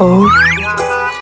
Oh.